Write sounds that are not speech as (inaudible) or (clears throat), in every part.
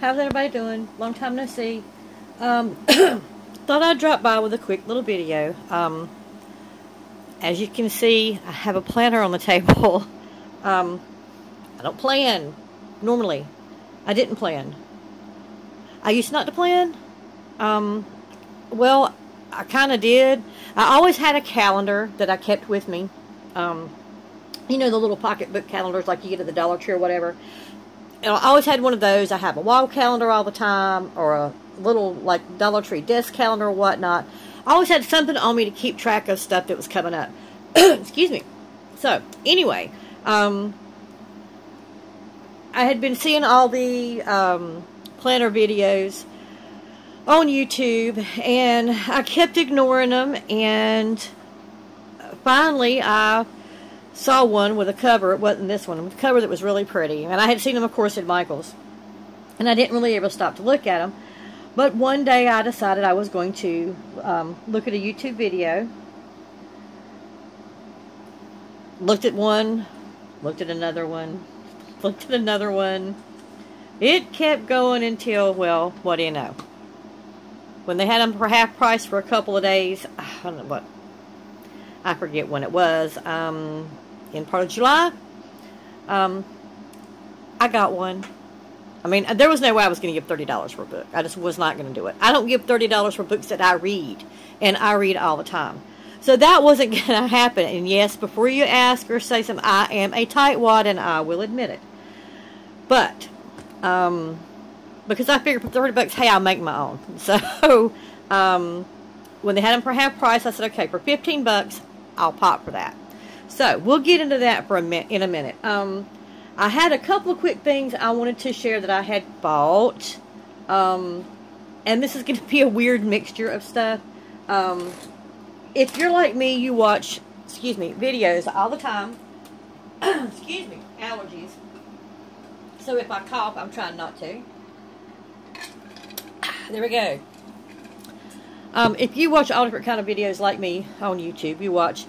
How's everybody doing? Long time no see. Um, (coughs) thought I'd drop by with a quick little video. Um, as you can see, I have a planner on the table. (laughs) Um, I don't plan normally. I didn't plan. I used not to plan. Um, well, I kind of did. I always had a calendar that I kept with me. Um, you know, the little pocketbook calendars like you get at the Dollar Tree or whatever. I always had one of those. I have a wall calendar all the time or a little like Dollar Tree desk calendar or whatnot. I always had something on me to keep track of stuff that was coming up. (coughs) Excuse me. So, anyway, um, I had been seeing all the um, planner videos on YouTube, and I kept ignoring them, and finally I saw one with a cover. It wasn't this one. A cover that was really pretty, and I had seen them, of course, at Michael's, and I didn't really ever stop to look at them. But one day I decided I was going to um, look at a YouTube video. Looked at one, looked at another one, (laughs) looked at another one. It kept going until, well, what do you know? When they had them for half price for a couple of days, I don't know what, I forget when it was, um, in part of July, um, I got one. I mean, there was no way I was going to give $30 for a book. I just was not going to do it. I don't give $30 for books that I read, and I read all the time. So that wasn't (laughs) going to happen. And yes, before you ask or say something, I am a tightwad, and I will admit it. But, um, because I figured for 30 bucks, hey, I'll make my own. (laughs) So, um, when they had them for half price, I said, okay, for 15 bucks, I'll pop for that. So, we'll get into that for a minute, in a minute. Um, I had a couple of quick things I wanted to share that I had bought. Um, and this is (laughs) going to be a weird mixture of stuff. Um, if you're like me, you watch, excuse me, videos all the time. (clears throat) excuse me, allergies. So if I cough, I'm trying not to. There we go. Um, if you watch all different kind of videos like me on YouTube, you watch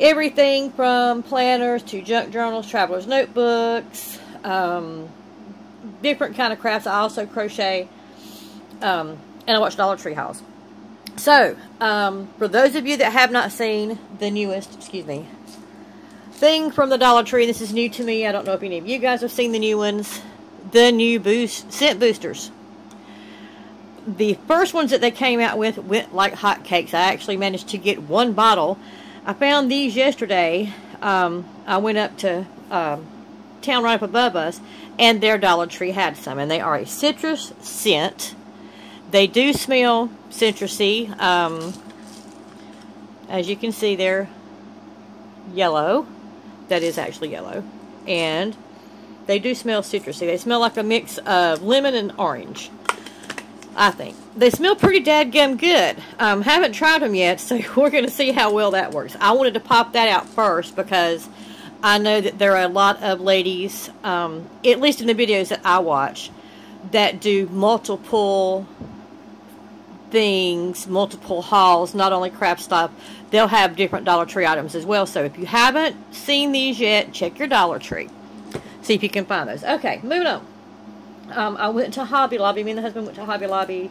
everything from planners to junk journals, traveler's notebooks, um, different kind of crafts. I also crochet, um, and I watch Dollar Tree House. So, um, for those of you that have not seen the newest, excuse me, thing from the Dollar Tree, this is new to me. I don't know if any of you guys have seen the new ones. The new boost scent boosters. The first ones that they came out with went like hotcakes. I actually managed to get one bottle I found these yesterday. Um, I went up to um, town right up above us, and their Dollar Tree had some, and they are a citrus scent. They do smell citrusy. Um, as you can see, they're yellow. That is actually yellow. And they do smell citrusy. They smell like a mix of lemon and orange. I think. They smell pretty dadgum good. Um, haven't tried them yet, so (laughs) we're going to see how well that works. I wanted to pop that out first because I know that there are a lot of ladies, um, at least in the videos that I watch, that do multiple things, multiple hauls, not only craft stuff. They'll have different Dollar Tree items as well. So if you haven't seen these yet, check your Dollar Tree. See if you can find those. Okay, moving on. Um, I went to Hobby Lobby. Me and the husband went to Hobby Lobby.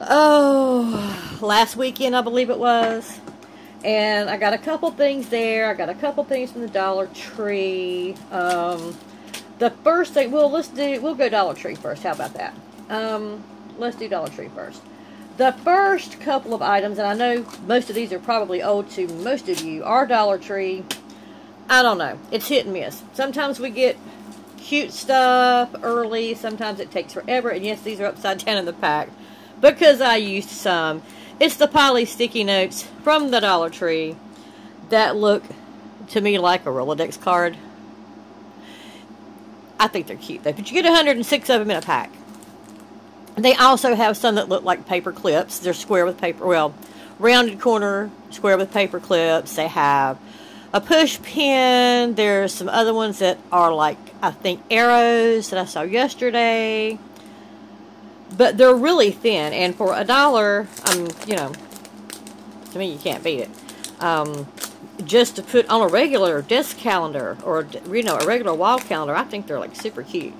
Oh, last weekend I believe it was. And I got a couple things there. I got a couple things from the Dollar Tree. Um, the first thing, well, let's do, we'll go Dollar Tree first. How about that? Um, let's do Dollar Tree first. The first couple of items, and I know most of these are probably old to most of you, are Dollar Tree. I don't know. It's hit and miss. Sometimes we get cute stuff early. Sometimes it takes forever. And yes, these are upside down in the pack because I used some. It's the Poly Sticky Notes from the Dollar Tree that look to me like a Rolodex card. I think they're cute though. But you get 106 of them in a pack. They also have some that look like paper clips. They're square with paper, well, rounded corner, square with paper clips. They have a push pin. There's some other ones that are like, I think, arrows that I saw yesterday. But they're really thin. And for a dollar, um, you know, to me, you can't beat it. Um, just to put on a regular desk calendar or, you know, a regular wall calendar, I think they're like super cute.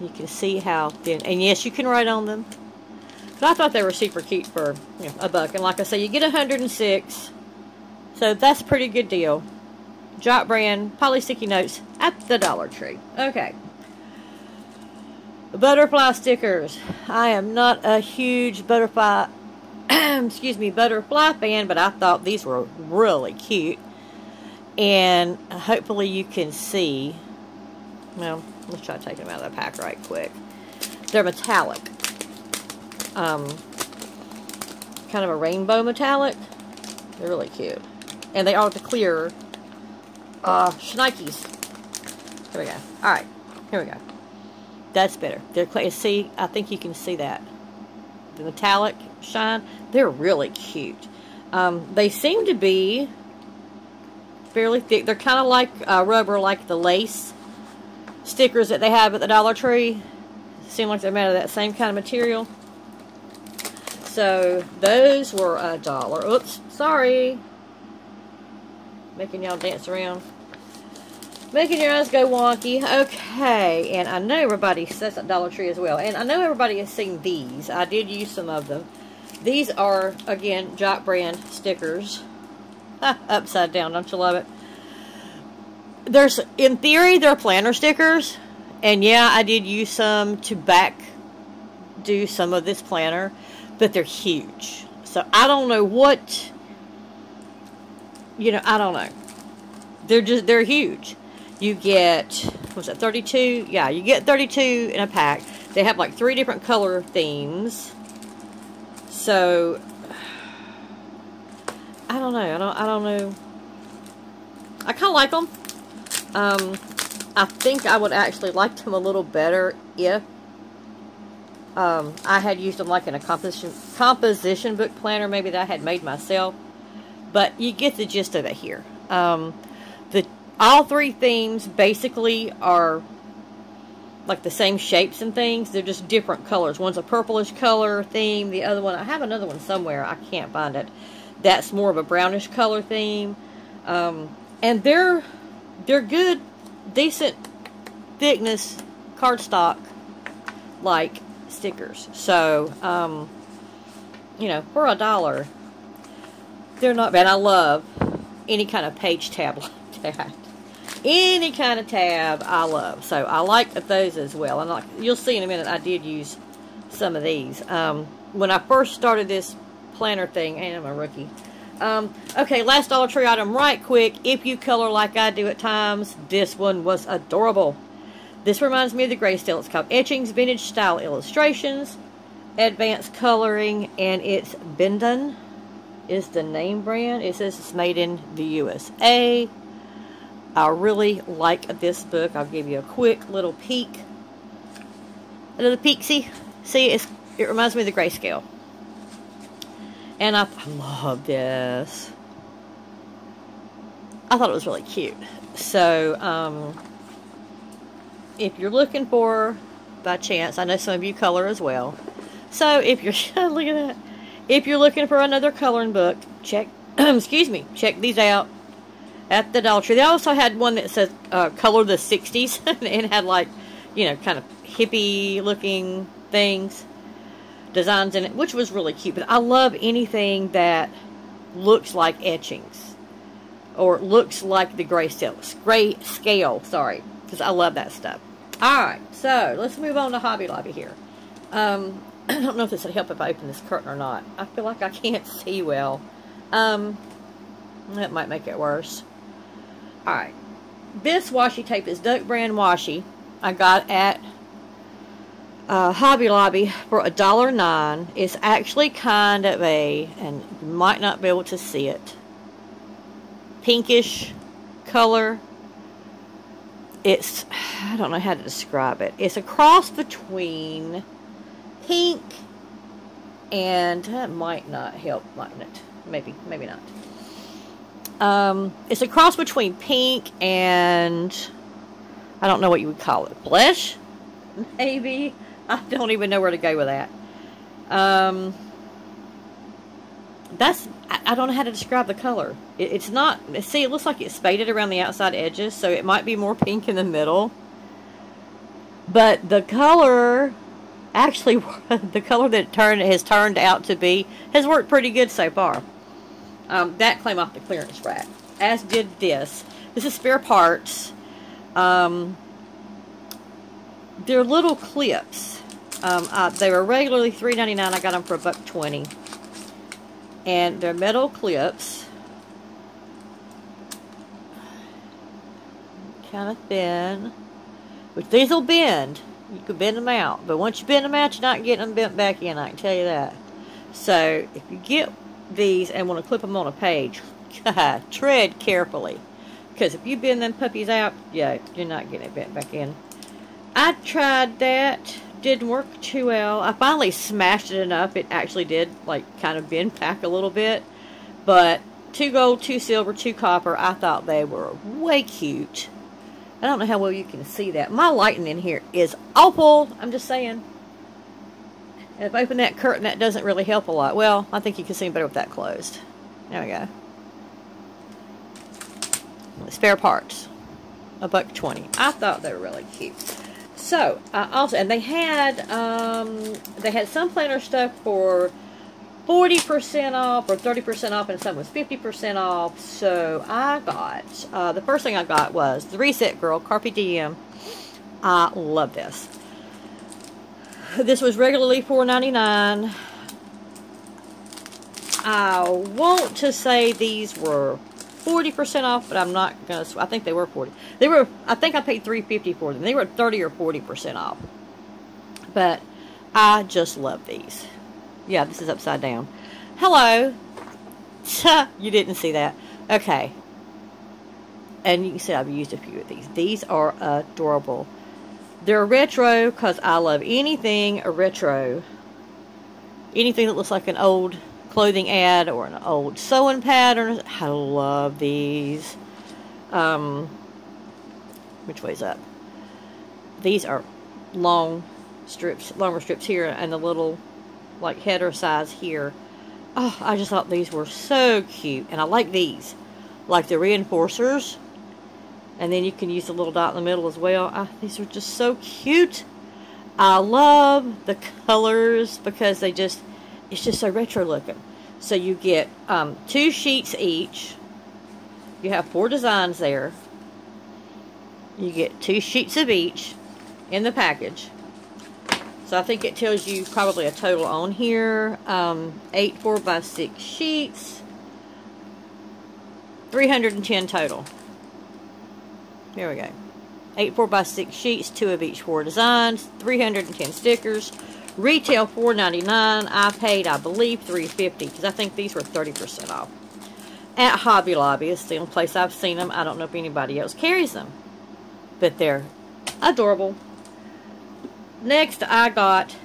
You can see how thin. And yes, you can write on them. But I thought they were super cute for you know, a buck. And like I say, you get 106. So that's a pretty good deal. Jot brand poly sticky notes at the Dollar Tree. Okay. Butterfly stickers. I am not a huge butterfly, (clears throat) excuse me, butterfly fan, but I thought these were really cute. And hopefully you can see. Well, let's try to take them out of the pack right quick. They're metallic. Um, kind of a rainbow metallic. They're really cute. And they are the clear uh, Schneikes. Here we go. Alright, here we go. That's better. They're clear. See, I think you can see that. The metallic shine. They're really cute. Um, they seem to be fairly thick. They're kind of like uh, rubber, like the lace stickers that they have at the Dollar Tree. Seem like they're made of that same kind of material. So, those were a dollar. Oops, sorry. Making y'all dance around. Making your eyes go wonky. Okay, and I know everybody says at Dollar Tree as well. And I know everybody has seen these. I did use some of them. These are, again, Jot brand stickers. Upside down, don't you love it? There's, in theory, they're planner stickers. And yeah, I did use some to back do some of this planner. But they're huge. So I don't know what, you know, I don't know. They're just, they're huge you get, was it 32? Yeah, you get 32 in a pack. They have like three different color themes. So, I don't know. I don't, I don't know. I kind of like them. Um, I think I would actually like them a little better if um, I had used them like in a composition, composition book planner maybe that I had made myself. But you get the gist of it here. Um, the all three themes basically are like the same shapes and things. They're just different colors. One's a purplish color theme. The other one, I have another one somewhere. I can't find it. That's more of a brownish color theme. Um, and they're they're good, decent thickness cardstock like stickers. So, um, you know, for a dollar, they're not bad. I love any kind of page tab like that any kind of tab I love. So I like those as well. And like you'll see in a minute, I did use some of these. Um, when I first started this planner thing, and I'm a rookie. Um, okay, last Dollar Tree item right quick. If you color like I do at times, this one was adorable. This reminds me of the Grayscale. It's called Etchings Vintage Style Illustrations. Advanced Coloring, and it's Bendon is the name brand. It says it's made in the USA. I really like this book. I'll give you a quick little peek. A little peeksy. See, it's, it reminds me of the grayscale. And I, I love this. I thought it was really cute. So, um, if you're looking for, by chance, I know some of you color as well. So, if you're, (laughs) look at that. If you're looking for another coloring book, check, (clears throat) excuse me, check these out at the Dollar Tree. They also had one that says uh, color the 60s and (laughs) had like, you know, kind of hippie looking things, designs in it, which was really cute. But I love anything that looks like etchings or looks like the gray scale, gray scale, sorry, because I love that stuff. All right, so let's move on to Hobby Lobby here. Um, (clears throat) I don't know if this would help if I open this curtain or not. I feel like I can't (laughs) see well. Um, that might make it worse. Alright. This washi tape is Duck Brand Washi. I got at uh, Hobby Lobby for a dollar nine. It's actually kind of a, and you might not be able to see it, pinkish color. It's, (sighs) I don't know how to describe it. It's a cross between pink and that might not help, mightn't it? Maybe, maybe not. Um, it's a cross between pink and I don't know what you would call it. Blush? (laughs) Maybe. I don't even know where to go with that. Um, that's, I, don't know how to describe the color. It, it's not, see, it looks like it's faded around the outside edges, so it might be more pink in the middle. But the color, actually, (laughs) the color that turned has turned out to be has worked pretty good so far. Um, that came off the clearance rack, as did this. This is spare parts. Um, they're little clips. Um, I, they were regularly $3.99. I got them for a buck 20 And they're metal clips. Kind of thin. Which these will bend. You can bend them out. But once you bend them out, you're not getting them bent back in. I can tell you that. So, if you get these and want to clip them on a page, (laughs) tread carefully. Because if you bend them puppies out, yeah, you're not getting it bent back in. I tried that. Didn't work too well. I finally smashed it enough. It actually did, like, kind of bend back a little bit. But two gold, two silver, two copper. I thought they were way cute. I don't know how well you can see that. My lighting in here is awful. I'm just saying. If I open that curtain, that doesn't really help a lot. Well, I think you can see better with that closed. There we go. Spare parts. A buck twenty. I thought they were really cute. So, uh, also, and they had, um, they had some planner stuff for 40% off or 30% off and some was 50% off. So I got, uh, the first thing I got was the Reset Girl Carpe Diem. I love this. This was regularly $4.99. I want to say these were 40% off, but I'm not going to, I think they were 40. They were, I think I paid 350 for them. They were 30 or 40% off. But I just love these. Yeah, this is upside down. Hello. (laughs) you didn't see that. Okay. And you can see I've used a few of these. These are adorable. They're retro because I love anything a retro. Anything that looks like an old clothing ad or an old sewing pattern. I love these. Um, which way's up? These are long strips, longer strips here, and the little like header size here. Oh, I just thought these were so cute. And I like these. Like the reinforcers. And then you can use the little dot in the middle as well. These are just so cute. I love the colors because they just, it's just so retro looking. So you get um, two sheets each. You have four designs there. You get two sheets of each in the package. So I think it tells you probably a total on here. Um, eight 4 by 6 sheets. 310 total. Here we go. 8 4 by 6 sheets, two of each four designs, 310 stickers. Retail $4.99. I paid, I believe, $3.50 because I think these were 30% off. At Hobby Lobby. It's the only place I've seen them. I don't know if anybody else carries them. But they're adorable. Next, I got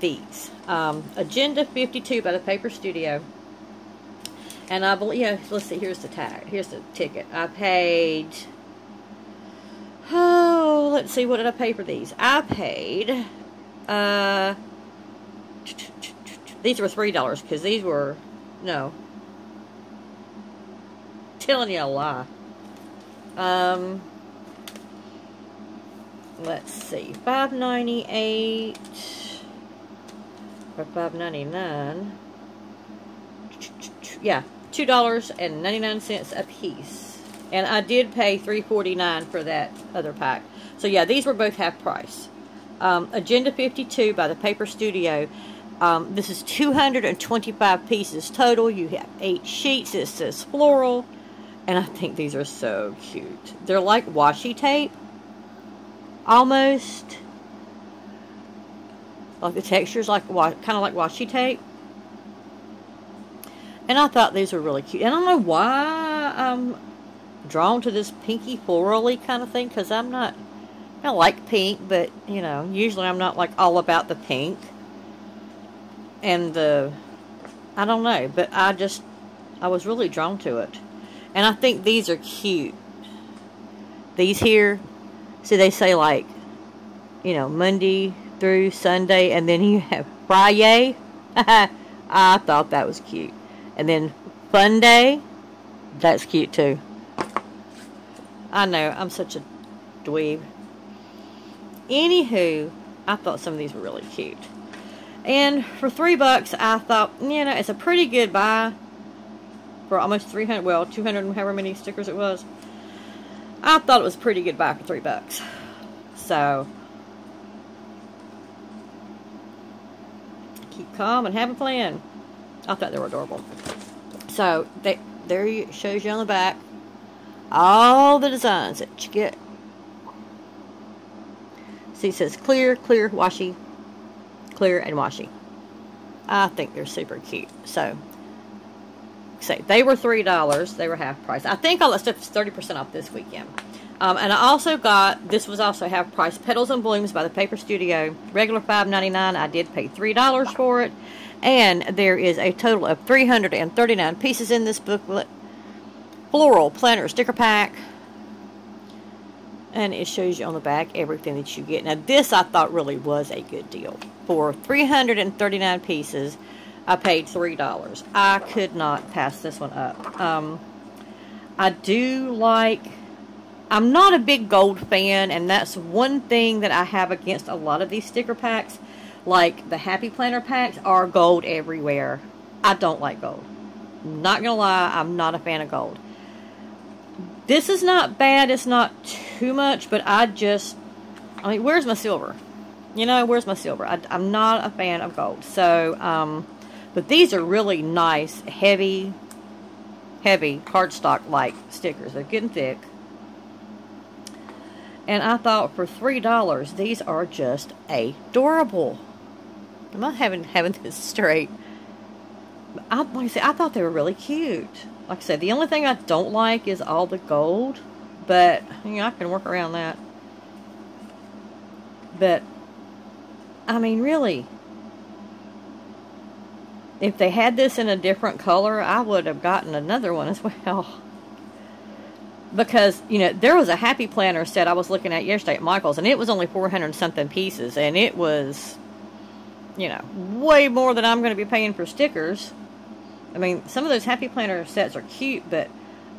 these. Um, Agenda 52 by the Paper Studio. And I believe, yeah, let's see, here's the tag. Here's the ticket. I paid, oh, let's see, what did I pay for these? I paid, uh, these were $3 because these were, no, telling you a lie. Um, let's see, five ninety eight or five ninety nine. Yeah, two dollars and ninety nine cents a piece, and I did pay three forty nine for that other pack. So yeah, these were both half price. Um, Agenda fifty two by the Paper Studio. Um, this is 225 pieces total. You have eight sheets. It says floral. And I think these are so cute. They're like washi tape almost like the textures like kind of like washi tape. And I thought these were really cute. And I don't know why I'm drawn to this pinky florally kind of thing because I'm not I like pink but you know usually I'm not like all about the pink and the I don't know but I just I was really drawn to it. And I think these are cute. These here See, they say like, you know, Monday through Sunday, and then you have Friday. (laughs) I thought that was cute. And then Fun Day, that's cute too. I know, I'm such a dweeb. Anywho, I thought some of these were really cute. And for three bucks, I thought, you know, it's a pretty good buy for almost 300, well, 200 however many stickers it was. I thought it was pretty good buy for three bucks. So, keep calm and have a plan. I thought they were adorable. So, they, there you, shows you on the back all the designs that you get. See, it says clear, clear, washi, clear, and washi. I think they're super cute. So, say they were three dollars. They were half price. I think all that stuff is thirty percent off this weekend. Um, and I also got this was also half price. Petals and Blooms by the Paper Studio. Regular five ninety nine. I did pay three dollars for it, and there is a total of three hundred and thirty nine pieces in this booklet. Floral planner sticker pack. And it shows you on the back everything that you get. Now, this I thought really was a good deal. For 339 pieces, I paid $3. I could not pass this one up. Um, I do like... I'm not a big gold fan, and that's one thing that I have against a lot of these sticker packs. Like, the Happy Planner packs are gold everywhere. I don't like gold. Not gonna lie, I'm not a fan of gold. This is not bad. It's not too much, but I just... I mean, where's my silver? You know, where's my silver? I, am not a fan of gold. So, um, but these are really nice, heavy, heavy cardstock-like stickers. They're getting thick. And I thought for $3, these are just adorable. Am I having, having this straight? I, like I said, I thought they were really cute like I said, the only thing I don't like is all the gold, but you know, I can work around that. But, I mean, really, if they had this in a different color, I would have gotten another one as (laughs) well. Because, you know, there was a Happy Planner set I was looking at yesterday at Michael's, and it was only 400 something pieces, and it was, you know, way more than I'm going to be paying for stickers. I mean, some of those Happy Planner sets are cute, but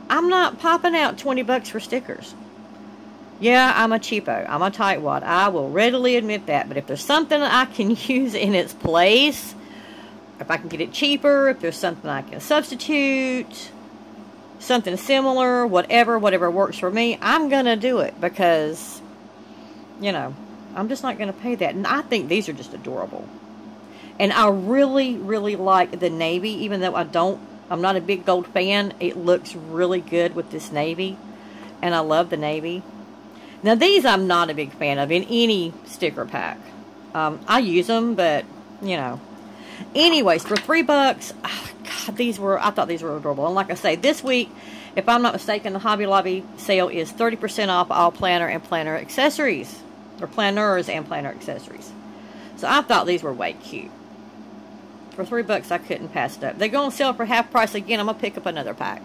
I'm not popping out 20 bucks for stickers. Yeah, I'm a cheapo. I'm a tightwad. I will readily admit that. But if there's something I can (laughs) use in its place, if I can get it cheaper, if there's something I can substitute, something similar, whatever, whatever works for me, I'm going to do it because, you know, I'm just not going to pay that. And I think these are just adorable. And I really, really like the navy, even though I don't, I'm not a big gold fan. It looks really good with this navy. And I love the navy. Now these I'm not a big fan of in any sticker pack. Um, I use them, but, you know. Anyways, for three bucks, oh, God, these were, I thought these were adorable. And like I say, this week, if I'm not mistaken, the Hobby Lobby sale is 30% off all planner and planner accessories. Or planners and planner accessories. So I thought these were way cute. For three bucks, I couldn't pass it up. They're going to sell for half price again. I'm going to pick up another pack.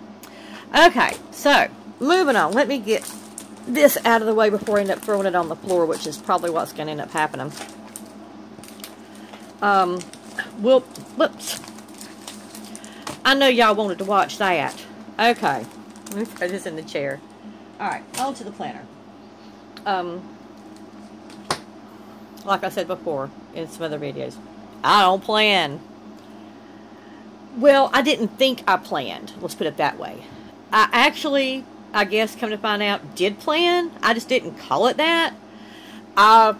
Okay, so, moving on. Let me get this out of the way before I end up throwing it on the floor, which is probably what's going to end up happening. Um, well, whoops. I know y'all wanted to watch that. Okay. Let me put this in the chair. Alright, on to the planner. Um, like I said before in some other videos, I don't plan. Well, I didn't think I planned. Let's put it that way. I actually, I guess, come to find out, did plan. I just didn't call it that. I,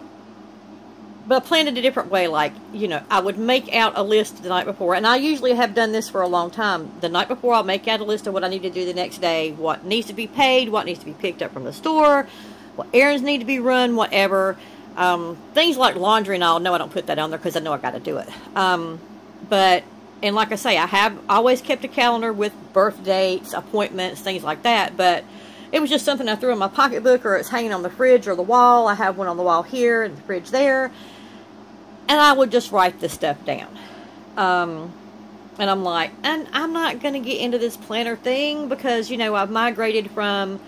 but I planned it a different way. Like, you know, I would make out a list the night before. And I usually have done this for a long time. The night before, I'll make out a list of what I need to do the next day. What needs to be paid. What needs to be picked up from the store. What errands need to be run. Whatever. Um, things like laundry and all. No, I don't put that on there because I know I got to do it. Um, but and like I say, I have always kept a calendar with birth dates, appointments, things like that, but it was just something I threw in my pocketbook or it's hanging on the fridge or the wall. I have one on the wall here and the fridge there. And I would just write this stuff down. Um, and I'm like, and I'm not going to get into this planner thing because, you know, I've migrated from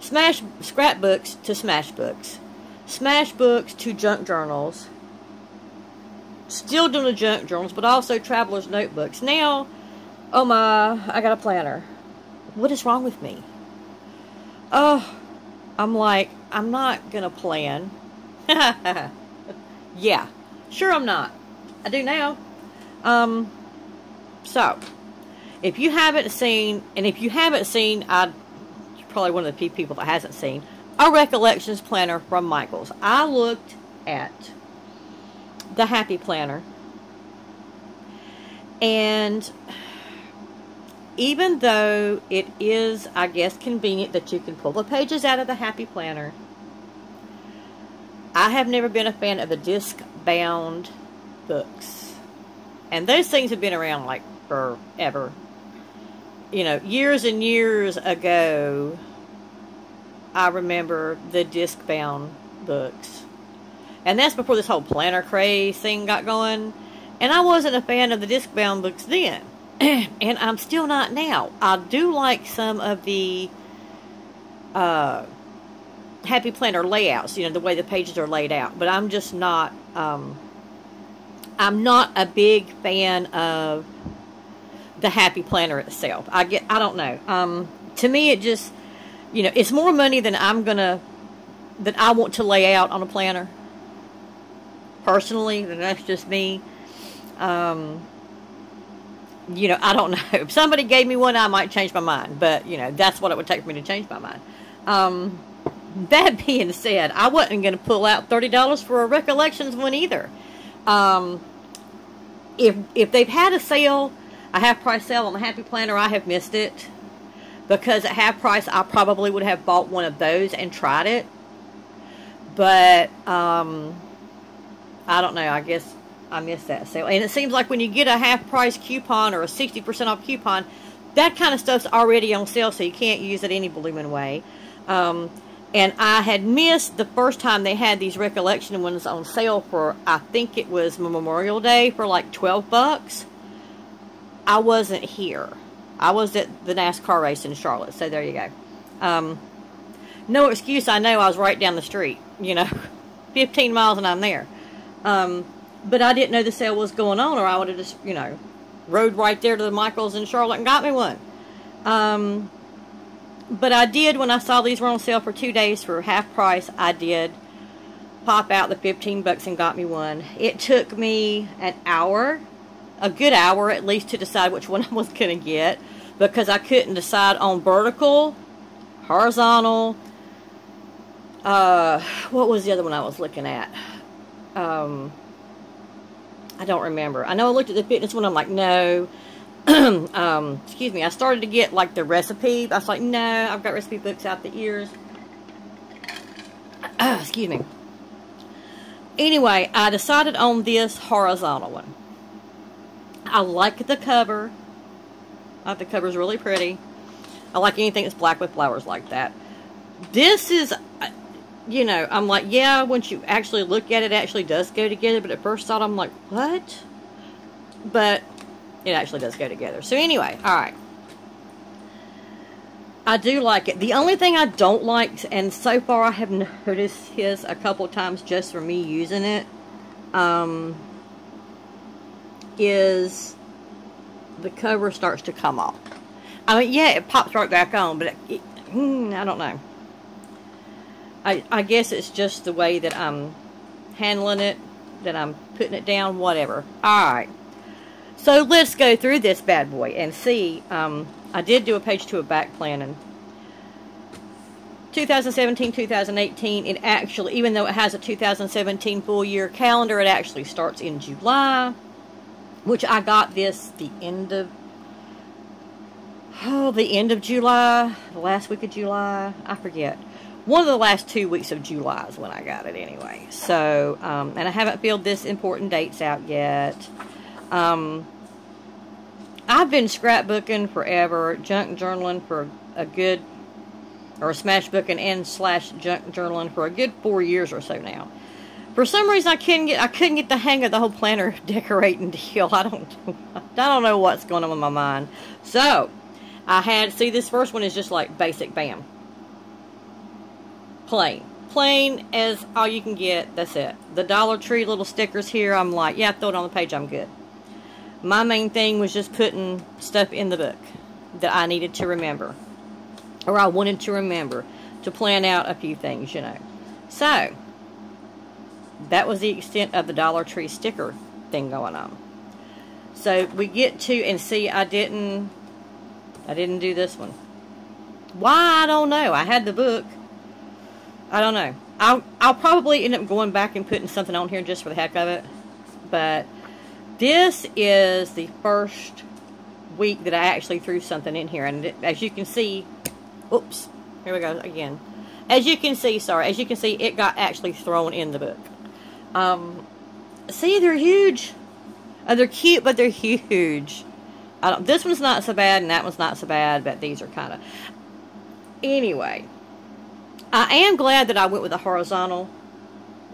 smash scrapbooks to smash books. Smash books to junk journals Still doing the junk journals, but also traveler's notebooks. Now, oh my, I got a planner. What is wrong with me? Oh, I'm like, I'm not going to plan. (laughs) yeah. Sure I'm not. I do now. Um, so, if you haven't seen, and if you haven't seen, I, you're probably one of the few people that hasn't seen, a recollections planner from Michaels. I looked at the Happy Planner, and even though it is, I guess, convenient that you can pull the pages out of the Happy Planner, I have never been a fan of the disc-bound books. And those things have been around, like, forever. You know, years and years ago, I remember the disc-bound books. And that's before this whole planner craze thing got going. And I wasn't a fan of the disc-bound books then. (clears throat) and I'm still not now. I do like some of the uh, Happy Planner layouts, you know, the way the pages are laid out. But I'm just not, um, I'm not a big fan of the Happy Planner itself. I get, I don't know. Um, to me, it just, you know, it's more money than I'm gonna, that I want to lay out on a planner. Personally, that's just me. Um, you know, I don't (laughs) know. If somebody gave me one, I might change my mind. But, you know, that's what it would take for me to change my mind. Um, that being said, I wasn't going to pull out $30 for a Recollections one either. Um, if, if they've had a sale, a half-price sale on the Happy Planner, I have missed it. Because at half price, I probably would have bought one of those and tried it. But, um, I don't know. I guess I missed that sale. And it seems like when you get a half price coupon or a 60% off coupon, that kind of stuff's already on sale, so you can't use it any blooming way. Um, and I had missed the first time they had these recollection ones on sale for, I think it was Memorial Day for like 12 bucks. I wasn't here. I was at the NASCAR race in Charlotte, so there you go. Um, no excuse, I know I was right down the street, you know, (laughs) 15 miles and I'm there. Um, but I didn't know the sale was going on, or I would have just, you know, rode right there to the Michaels in Charlotte and got me one. Um, but I did, when I saw these were on sale for two days for half price, I did pop out the 15 bucks and got me one. It took me an hour, a good hour at least, to decide which (laughs) one I was going to get because I couldn't decide on vertical, horizontal, uh, what was the other one I was looking at? Um, I don't remember. I know I looked at the fitness one. I'm like, no. (clears throat) um, excuse me. I started to get like the recipe. I was like, no, I've got recipe books out the ears. (clears throat) excuse me. Anyway, I decided on this horizontal one. I like the cover. I think the cover is really pretty. I like anything that's black with flowers like that. This is, you know, I'm like, yeah, once you actually look at it, it actually does go together. But at first thought, I'm like, what? But it actually does go together. So anyway, all right. I do like it. The only thing I don't like, and so far I have noticed his a couple times just for me using it, um, is the cover starts to come off. I mean, yeah, it pops right back on, but it, it, hmm, I don't know. I, I guess it's just the way that I'm handling it, that I'm putting it down, whatever. Alright. So let's go through this bad boy and see. Um, I did do a page two of back planning. 2017, 2018, it actually, even though it has a 2017 full year calendar, it actually starts in July, which I got this the end of, oh, the end of July, the last week of July, I forget one of the last two weeks of July is when I got it anyway. So, um, and I haven't filled this important dates out yet. Um, I've been scrapbooking forever, junk journaling for a good, or smash booking and slash junk journaling for a good four years or so now. For some reason, I couldn't get I couldn't get the hang of the whole planner (laughs) decorating deal. I don't I don't know what's going on with my mind. So, I had see this first one is just like basic bam plain. Plain as all you can get. That's it. The Dollar Tree little stickers here, I'm like, yeah, throw it on the page, I'm good. My main thing was just putting stuff in the book that I needed to remember. Or I wanted to remember to plan out a few things, you know. So, that was the extent of the Dollar Tree sticker thing going on. So we get to, and see, I didn't, I didn't do this one. Why, I don't know. I had the book. I don't know. I'll, I'll probably end up going back and putting something on here just for the heck of it. But this is the first week that I actually threw something in here. And as you can see, oops, here we go again. As you can see, sorry, as you can see, it got actually thrown in the book. Um, see, they're huge. Oh, they're cute, but they're huge. I don't, this one's not so bad, and that one's not so bad, but these are kind of... Anyway, I am glad that I went with the horizontal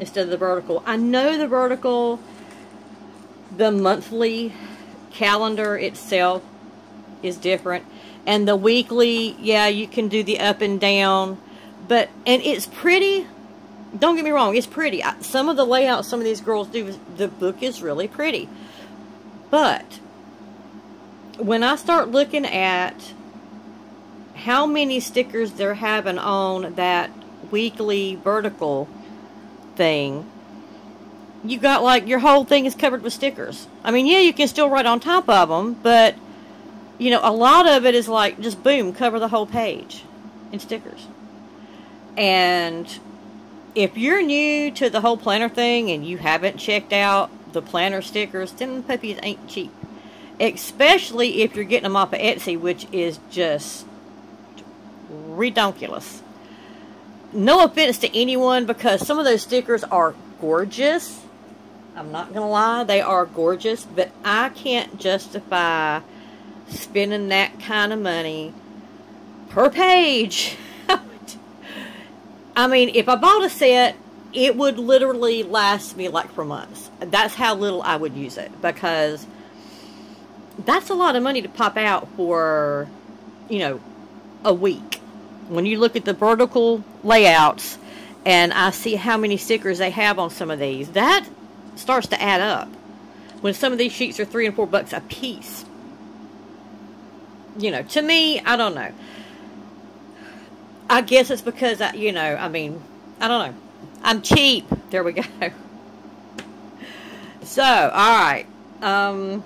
instead of the vertical. I know the vertical, the monthly calendar itself is different. And the weekly, yeah, you can do the up and down. But, and it's pretty. Don't get me wrong, it's pretty. Some of the layouts some of these girls do, the book is really pretty. But, when I start looking at how many stickers they're having on that weekly vertical thing, you got like your whole thing is covered with stickers. I mean, yeah, you can still write on top of them, but you know, a lot of it is like just boom, cover the whole page in stickers. And if you're new to the whole planner thing and you haven't checked out the planner stickers, them puppies ain't cheap. Especially if you're getting them off of Etsy, which is just redonkulous. No offense to anyone because some of those stickers are gorgeous. I'm not going to lie, they are gorgeous, but I can't justify spending that kind of money per page. (laughs) I mean, if I bought a set, it would literally last me like for months. That's how little I would use it because that's a lot of money to pop out for, you know, a week. When you look at the vertical layouts and I see how many stickers they have on some of these, that starts to add up. When some of these sheets are three and four bucks a piece you know, to me, I don't know. I guess it's because, I, you know, I mean, I don't know. I'm cheap. There we go. (laughs) So, alright. Um,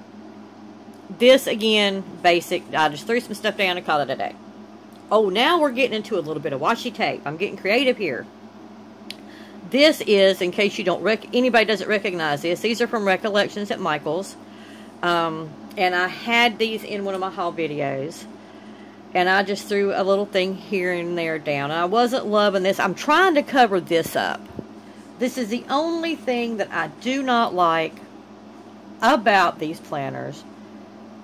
this, again, basic. I just threw some stuff down and called it a day. Oh, now we're getting into a little bit of washi tape. I'm getting creative here. This is, in case you don't rec anybody doesn't recognize this, these are from Recollections at Michael's. Um, and I had these in one of my haul videos. And I just threw a little thing here and there down. I wasn't loving this. I'm trying to cover this up. This is the only thing that I do not like about these planners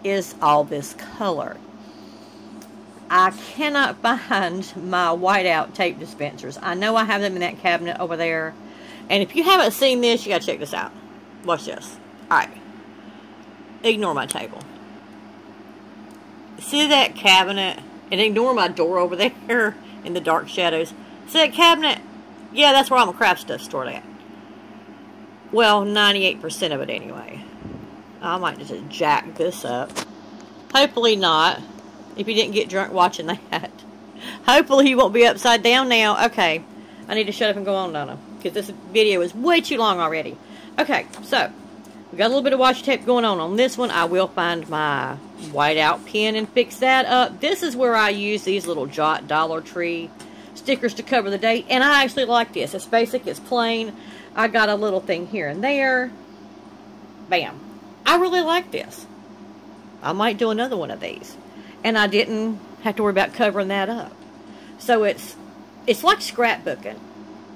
is all this color. I cannot find my whiteout tape dispensers. I know I have them in that cabinet over there. And if you haven't seen this, you got to check this out. Watch this. Alright. Ignore my table. See that cabinet? And ignore my door over (laughs) there in the dark shadows. See that cabinet? Yeah, that's where all my craft stuff stored at. Well, 98% of it anyway. I might just jack this up. Hopefully not. If you didn't get drunk watching that. (laughs) Hopefully you won't be upside down now. Okay. I need to shut up and go on, Donna. Because this video is way too long already. Okay, so we got a little bit of washi tape going on on this one. I will find my whiteout pen and fix that up. This is where I use these little Jot Dollar Tree stickers to cover the date. And I actually like this. It's basic. It's plain. I got a little thing here and there. Bam. I really like this. I might do another one of these. And I didn't have to worry about covering that up. So it's it's like scrapbooking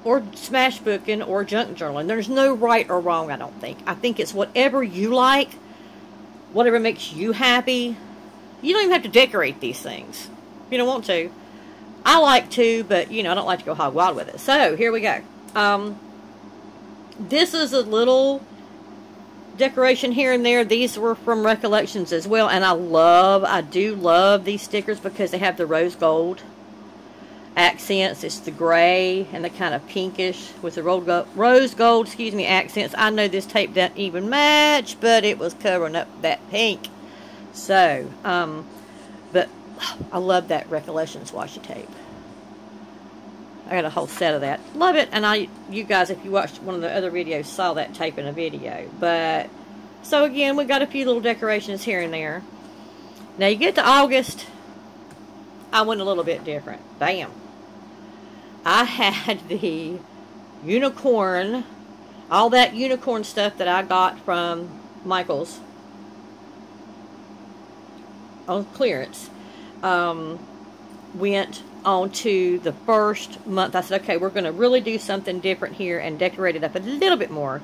or smash booking or junk journaling. There's no right or wrong, I don't think. I think it's whatever you like, whatever makes you happy. You don't even have to decorate these things. You don't want to. I like to, but, you know, I don't like to go hog wild with it. So, here we go. Um, this is a little decoration here and there. These were from Recollections as well. And I love, I do love these stickers because they have the rose gold accents. It's the gray and the kind of pinkish with the rose gold, excuse me, accents. I know this tape doesn't even match, but it was covering up that pink. So, um, but I love that Recollections washi tape. I got a whole set of that. Love it. And I, you guys, if you watched one of the other videos, saw that tape in a video. But, so again, we got a few little decorations here and there. Now you get to August, I went a little bit different. Bam. I had (laughs) the unicorn, all that unicorn stuff that I got from Michael's on clearance. Um, went on to the first month. I said, okay, we're going to really do something different here and decorate it up a little bit more.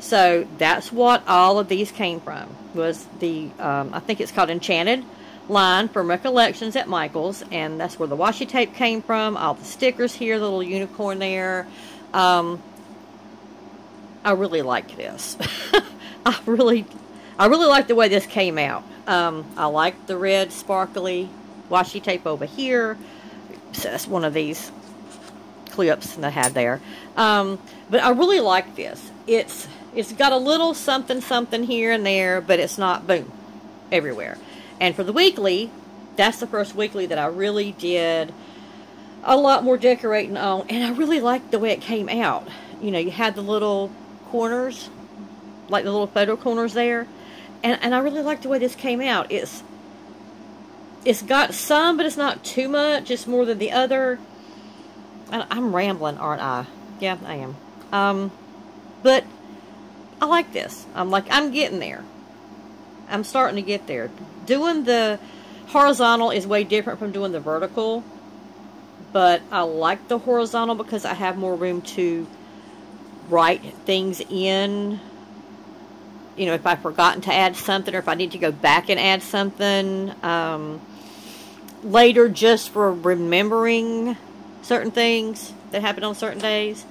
So that's what all of these came from. Was the um, I think it's called Enchanted line from Recollections at Michael's, and that's where the washi tape came from. All the stickers here, the little unicorn there. Um, I really like this. (laughs) I really, I really like the way this came out. Um, I like the red sparkly washi tape over here. So that's one of these clips that I had there. Um, but I really like this. It's it's got a little something something here and there, but it's not boom everywhere. And for the weekly, that's the first weekly that I really did a lot more decorating on, and I really liked the way it came out. You know, you had the little corners, like the little photo corners there, and and I really like the way this came out. It's it's got some, but it's not too much. It's more than the other. I'm rambling, aren't I? Yeah, I am. Um, but I like this. I'm like, I'm getting there. I'm starting to get there. Doing the horizontal is way different from doing the vertical. But I like the horizontal because I have more room to write things in. You know, if I've forgotten to add something or if I need to go back and add something. Um, later just for remembering certain things that happen on certain days.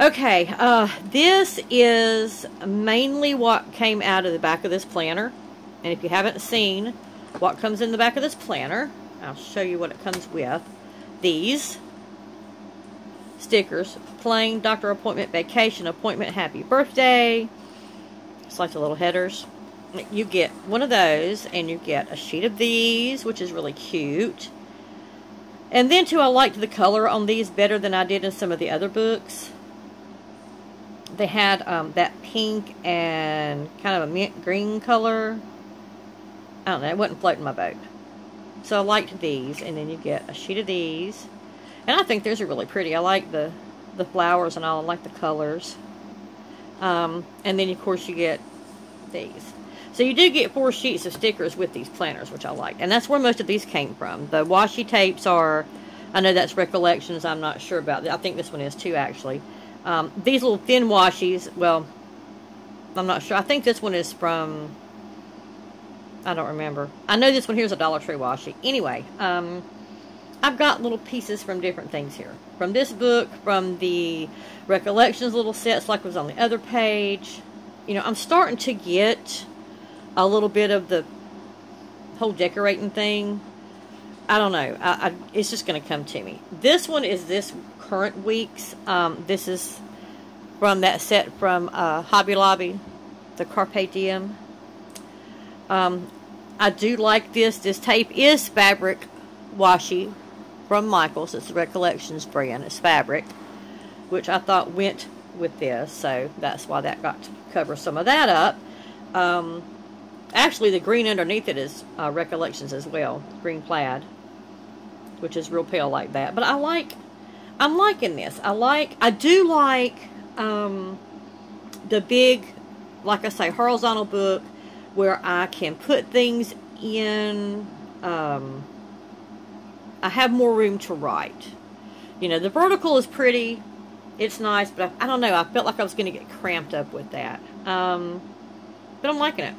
Okay, uh, this is mainly what came out of the back of this planner. And if you haven't seen what comes in the back of this planner, I'll show you what it comes with. These stickers, plain doctor appointment, vacation appointment, happy birthday. It's like the little headers you get one of those and you get a sheet of these, which is really cute. And then too, I liked the color on these better than I did in some of the other books. They had um, that pink and kind of a mint green color. I don't know, it wasn't floating my boat. So I liked these, and then you get a sheet of these. And I think these are really pretty. I like the, the flowers and all. I like the colors. Um, and then, of course, you get these. So you do get four sheets of stickers with these planners, which I like. And that's where most of these came from. The washi tapes are, I know that's Recollections, I'm not sure about that. I think this one is too, actually. Um, these little thin washies, well, I'm not sure. I think this one is from, I don't remember. I know this one here is a Dollar Tree washi. Anyway, um, I've got little pieces from different things here. From this book, from the Recollections little sets like was on the other page. You know, I'm starting to get a little bit of the whole decorating thing. I don't know. I, I, it's just going to come to me. This one is this current week's. Um, this is from that set from uh, Hobby Lobby, the Carpe Diem. Um, I do like this. This tape is fabric washi from Michaels. It's the Recollections brand. It's fabric, which I thought went with this. So that's why that got to cover some of that up. Um, Actually, the green underneath it is uh, Recollections as well. Green plaid. Which is real pale like that. But I like, I'm liking this. I like, I do like um, the big, like I say, horizontal book where I can put things in, um, I have more room to write. You know, the vertical is pretty, it's nice, but I, I don't know, I felt like I was going to get cramped up with that. Um, but I'm liking it.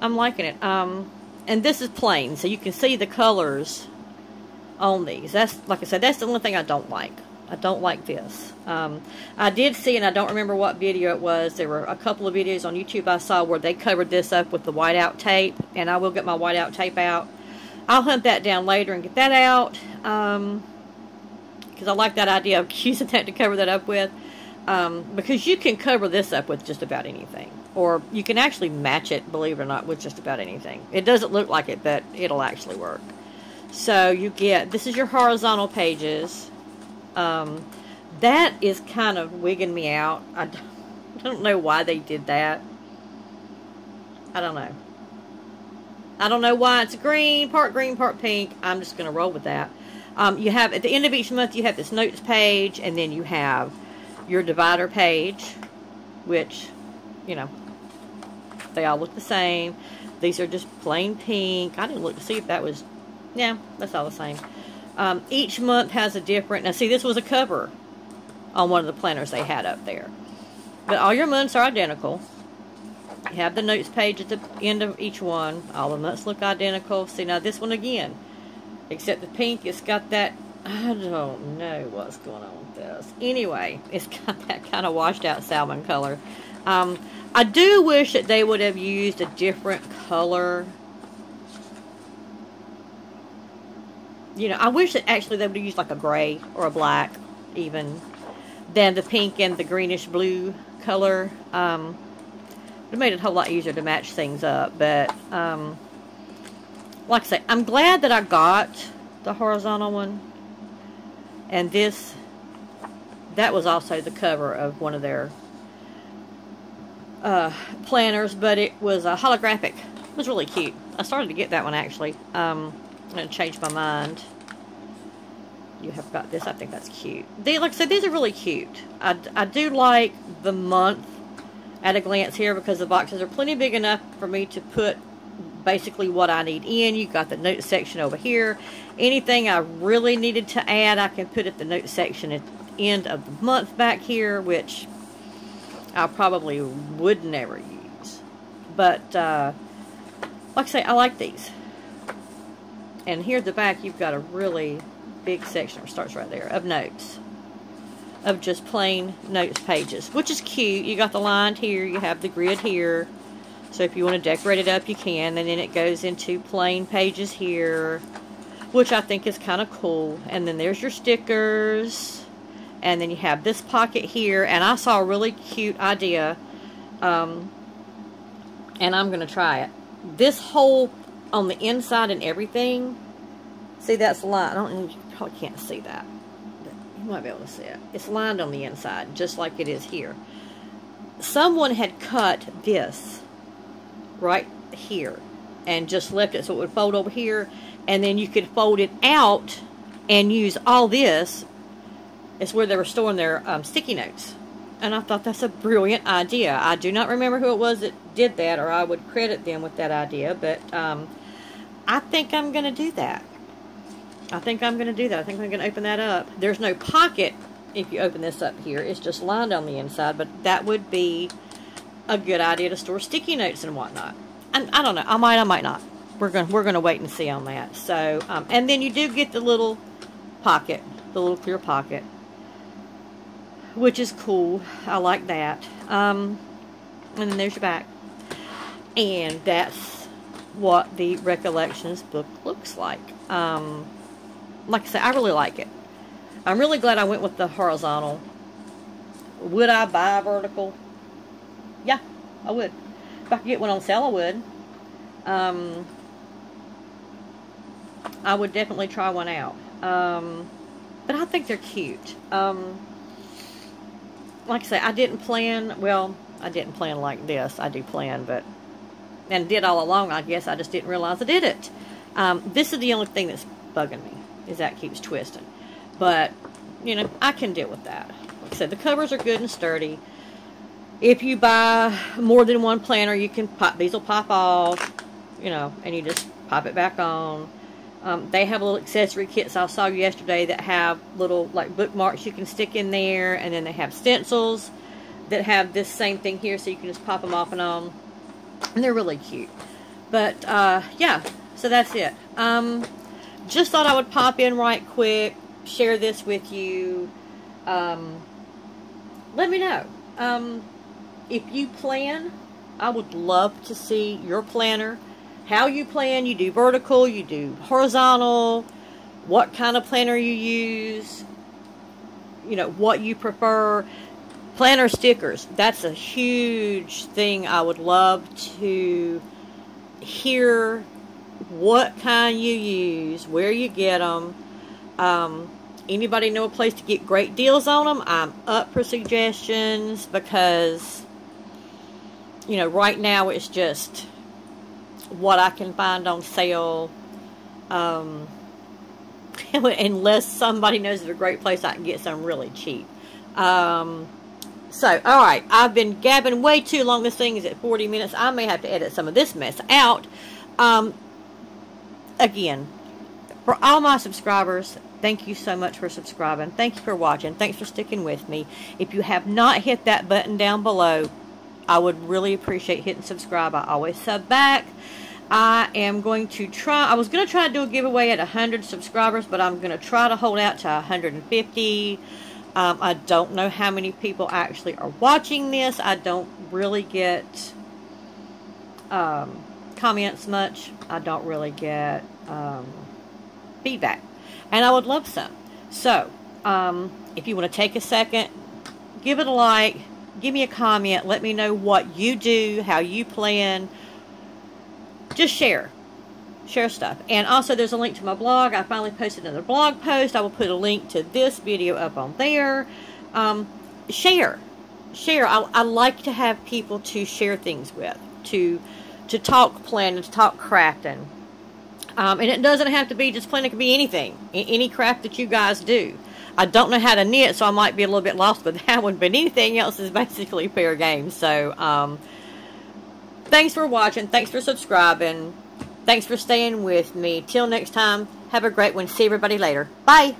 I'm liking it. Um, and this is plain, so you can see the colors on these. That's, like I said, that's the only thing I don't like. I don't like this. Um, I did see, and I don't remember what video it was, there were a couple of videos on YouTube I saw where they covered this up with the whiteout tape, and I will get my whiteout tape out. I'll hunt that down later and get that out, because um, I like that idea of (laughs) using that to cover that up with, um, because you can cover this up with just about anything or you can actually match it, believe it or not, with just about anything. It doesn't look like it, but it'll actually work. So you get, this is your horizontal pages, Um, that is kind of wigging me out. I (laughs) don't know why they did that. I don't know. I don't know why it's green, part green, part pink. I'm just going to roll with that. Um, you have, at the end of each month, you have this notes page, and then you have your divider page, which, you know, they all look the same. These are just plain pink. I didn't look to see if that was, yeah, that's all the same. Um, each month has a different, now see, this was a cover on one of the planners they had up there. But all your months are identical. You have the notes page at the end of each one. All the months look identical. See, now this one again, except the pink, it's got that, I don't know what's going on with this. Anyway, it's (laughs) got that kind of washed out salmon color. Um, I do wish that they would have used a different color. You know, I wish that actually they would have used like a gray or a black even than the pink and the greenish blue color. Um, it made it a whole lot easier to match things up. But, um, like I say, I'm glad that I got the horizontal one. And this, that was also the cover of one of their uh, planners, but it was a holographic. It was really cute. I started to get that one, actually. Um, I'm going to change my mind. You have got this. I think that's cute. They, like I said, these are really cute. I, I do like the month at a glance here because the boxes are plenty big enough for me to put basically what I need in. You've got the note section over here. Anything I really needed to add, I can put at the note section at the end of the month back here, which I probably would never use. But, uh, like I say, I like these. And here at the back, you've got a really big section, starts right there, of notes of just plain notes pages, which is cute. You got the line here, you have the grid here. So if you want to decorate it up, you can. And then it goes into plain pages here, which I think is kind of cool. And then there's your stickers. And then you have this pocket here. And I saw a really cute idea. Um, and I'm going to try it. This hole on the inside and everything. See, that's line. I don't, you probably can't see that you might be able to see it. It's lined on the inside, just like it is here. Someone had cut this right here and just left it so it would fold over here, and then you could fold it out and use all this. It's where they were storing their um, sticky notes. And I thought that's a brilliant idea. I do not remember who it was that did that, or I would credit them with that idea, but um, I think I'm going to do that. I think I'm going to do that. I think I'm going to open that up. There's no pocket if you open this up here. It's just lined on the inside, but that would be a good idea to store sticky notes and whatnot. And I don't know. I might, I might not. We're going we're to wait and see on that. So, um, and then you do get the little pocket, the little clear pocket, which is cool. I like that. Um, and then there's your back. And that's what the Recollections book looks like. Um, like I said, I really like it. I'm really glad I went with the horizontal. Would I buy vertical? Yeah, I would. If I could get one on sale, I would. Um, I would definitely try one out. Um, but I think they're cute. Um, like I say, I didn't plan, well, I didn't plan like this. I do plan, but, and did all along, I guess. I just didn't realize I did it. Um, this is the only thing that's bugging me is that keeps twisting. But, you know, I can deal with that. Like I said, the covers are good and sturdy. If you buy more than one planner, you can pop, these will pop off, you know, and you just pop it back on. Um, they have little accessory kits I saw yesterday that have little like bookmarks you can stick in there, and then they have stencils that have this same thing here, so you can just pop them off and on. And they're really cute. But, uh, yeah, so that's it. Um, just thought I would pop in right quick, share this with you. Um, let me know. Um, if you plan, I would love to see your planner. How you plan, you do vertical, you do horizontal, what kind of planner you use, you know, what you prefer. Planner stickers, that's a huge thing I would love to hear what kind you use, where you get them. Um, anybody know a place to get great deals on them, I'm up for suggestions because, you know, right now it's just what I can find on sale. Um, (laughs) unless somebody knows of a great place I can get some really cheap. Um, so, alright, I've been gabbing way too long. This thing is at 40 minutes. I may have to edit some of this mess out. Um, again, for all my subscribers, thank you so much for subscribing. Thank you for watching. Thanks for sticking with me. If you have not hit that button down below, I would really appreciate hitting subscribe. I always sub back. I am going to try, I was going to try to do a giveaway at 100 subscribers, but I'm going to try to hold out to 150. Um, I don't know how many people actually are watching this. I don't really get um, comments much. I don't really get um, feedback. And I would love some. So, um, if you want to take a second, give it a like, give me a comment, let me know what you do, how you plan. Just share. Share stuff. And also there's a link to my blog. I finally posted another blog post. I will put a link to this video up on there. Um, share. Share. I, I like to have people to share things with. To to talk planning, to talk crafting. Um, and it doesn't have to be just planning. It can be anything. Any craft that you guys do. I don't know how to knit, so I might be a little bit lost with (laughs) that one. But anything else is (laughs) basically fair game. So, um, thanks for watching. Thanks for subscribing. Thanks for staying with me. Till next time, have a great one. See everybody later. Bye.